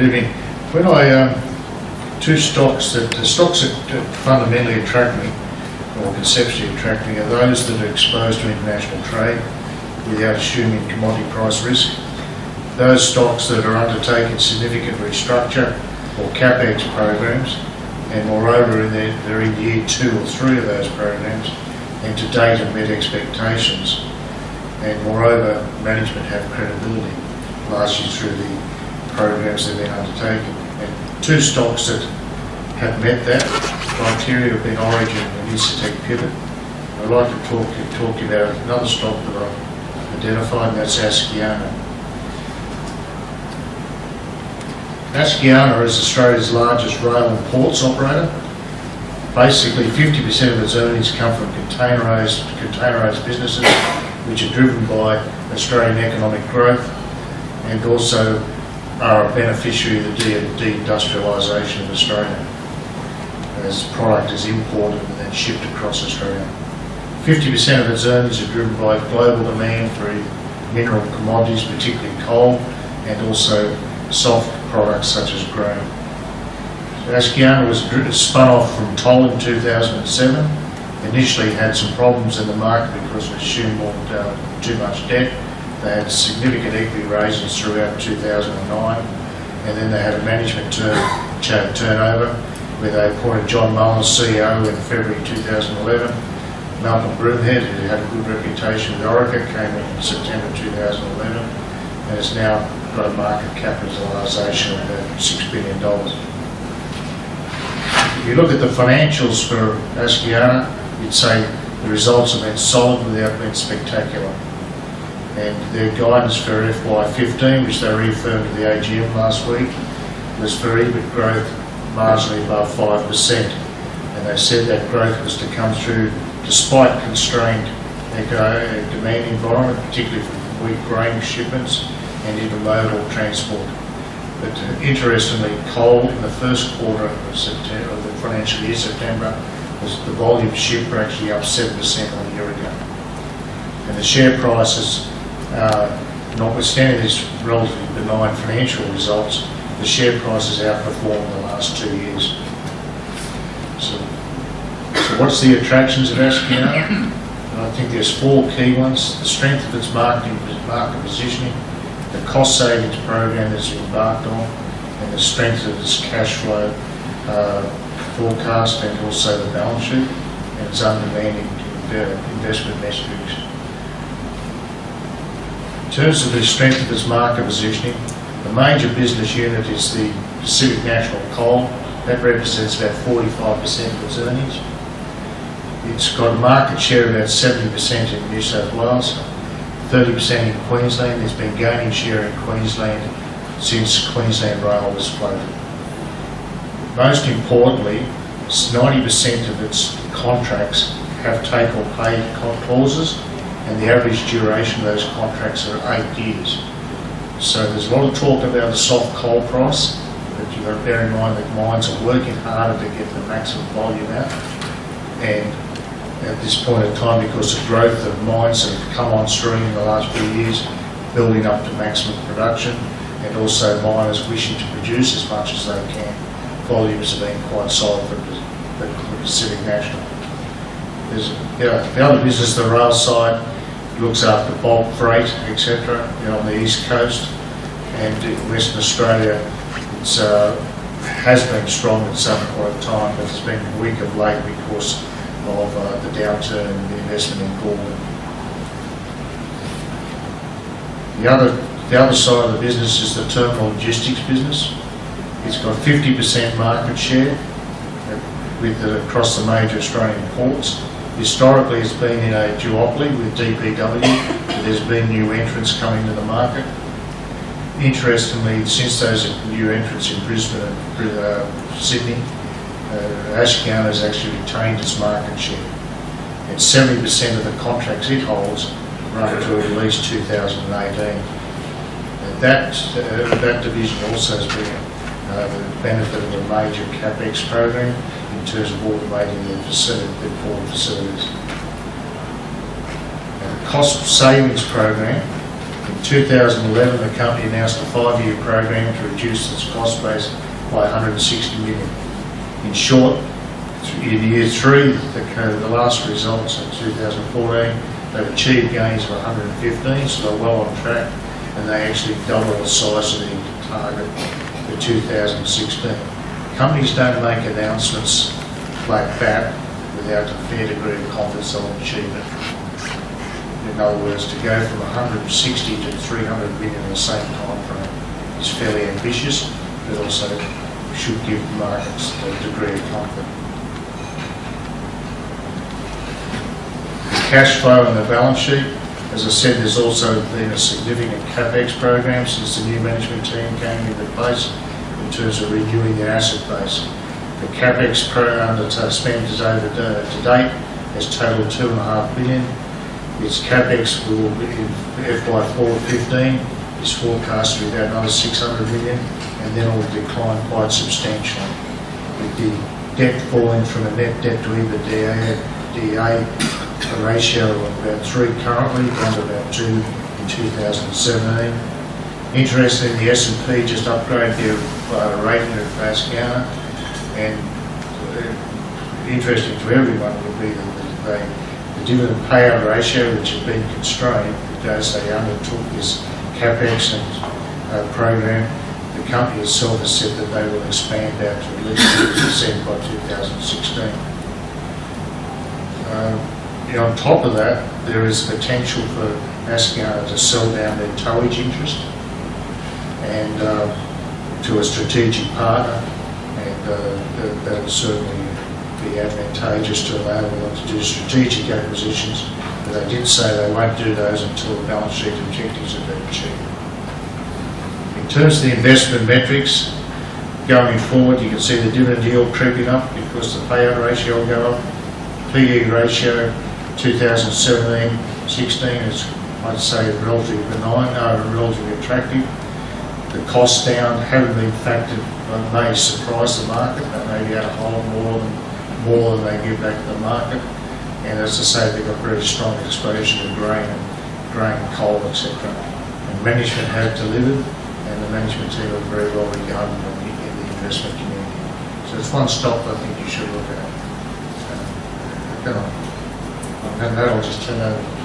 Evening. When I, um, two stocks that, the stocks that that fundamentally attract me, or conceptually attract me, are those that are exposed to international trade without assuming commodity price risk. Those stocks that are undertaking significant restructure or CapEx programs, and moreover, in their, they're in year two or three of those programs, and to date have met expectations. And moreover, management have credibility, largely through the programs they've been undertaking. And two stocks that have met that criteria have been Origin and Incitec Pivot. I'd like to talk, talk about another stock that I've identified, and that's Asciano. Asciano is Australia's largest rail and ports operator. Basically, 50% of its earnings come from containerised, containerised businesses, which are driven by Australian economic growth and also are a beneficiary of the de- deindustrialisation of Australia as product is imported and then shipped across Australia. 50% of its earnings are driven by global demand for mineral commodities, particularly coal, and also soft products such as grain. So Asciano was spun off from Toll in 2007. Initially had some problems in the market because it assumed uh, too much debt. They had significant equity raises throughout 2009, and then they had a management turn, turnover where they appointed John Mullins CEO in February 2011. Malcolm Broomhead, who had a good reputation with Orica, came in in September 2011 and has now got a market capitalisation of about $6 billion. If you look at the financials for Asciano, you'd say the results have been solid without being spectacular. And their guidance for FY15, which they reaffirmed at the AGM last week, was for EBIT growth marginally above 5%. And they said that growth was to come through despite constrained demand environment, particularly for wheat grain shipments and intermodal transport. But interestingly, coal in the first quarter of September, of the financial year, September, was the volume shipped were actually up 7% on a year ago. And the share prices, uh, notwithstanding these relatively benign financial results, the share price has outperformed the last two years. So, so what's the attractions of Asciano? And I think there's four key ones. The strength of its marketing, market positioning, the cost savings program that's embarked on, and the strength of its cash flow uh, forecast and also the balance sheet, and its undemanding uh, investment metrics. In terms of the strength of its market positioning, the major business unit is the Pacific National Coal. That represents about 45% of its earnings. It's got a market share of about 70% in New South Wales, 30% in Queensland. It's been gaining share in Queensland since Queensland Rail was floated. Most importantly, 90% of its contracts have take or pay clauses, and the average duration of those contracts are eight years. So there's a lot of talk about a soft coal price, but you've got to bear in mind that mines are working harder to get the maximum volume out. And at this point in time, because the growth of mines that have come on stream in the last few years, building up to maximum production, and also miners wishing to produce as much as they can, volumes have been quite solid for for Pacific National. There's, yeah, the other business, the rail side, looks after bulk freight, etc., on the east coast, and in Western Australia, it's uh, has been strong at some point of time, but it's been weak of late because of uh, the downturn in the investment in Gorgon. The other, the other side of the business is the terminal logistics business. It's got 50% market share uh, with the, across the major Australian ports. Historically, it's been in a duopoly with DPW, but there's been new entrants coming to the market. Interestingly, since those new entrants in Brisbane and uh, Sydney, uh, has actually retained its market share. And 70% of the contracts it holds run to at least 2018. And that, uh, that division also has been uh, the benefit of a major capex program terms of automating their facility, their port facilities. And the cost savings program In 2011, the company announced a five-year program to reduce its cost base by 160 million. In short, in year three, the, the last results in 2014, they've achieved gains of 115, so they're well on track, and they actually double the size of the target for 2016. Companies don't make announcements like that without a fair degree of confidence they'll achieve it. In other words, to go from 160 to 300 million in the same time frame is fairly ambitious, but also should give markets a degree of comfort. The cash flow and the balance sheet, as I said, there's also been a significant capex program since the new management team came into place in terms of renewing the asset base. The capex program that spent is over to to date has totaled two and a half billion. Its capex will be in FY four fifteen is forecast to be about another six hundred million, and then it will decline quite substantially. With the debt falling from a net debt to EBITDA DA ratio of about three currently, down to about two in two thousand and seventeen. Interestingly, the S and P just upgraded their uh, rating of Asciano, and uh, interesting to everyone would be they, the dividend payout ratio, which had been constrained, because they undertook this capex and uh, program, the company itself has said that they will expand out to at least 50% by 2016. Uh, you on top of that, there is potential for Asciano to sell down their towage interest and uh, to a strategic partner, uh, that- would certainly be advantageous to allow them to do strategic acquisitions. But they did say they won't do those until the balance sheet objectives have been achieved. In terms of the investment metrics, going forward, you can see the dividend yield creeping up because the payout ratio will go up. PE ratio 2017, 16 is, I'd say, relatively benign, no, relatively attractive. The costs down haven't been factored, uh, may surprise the market, they may be able to hold more than, more than they give back to the market. And as I say, they've got very strong exposure to grain and grain, coal, etc. And management have delivered, and the management team are very well regarded in the, in the investment community. So it's one stop I think you should look at. Uh, And that'll just turn over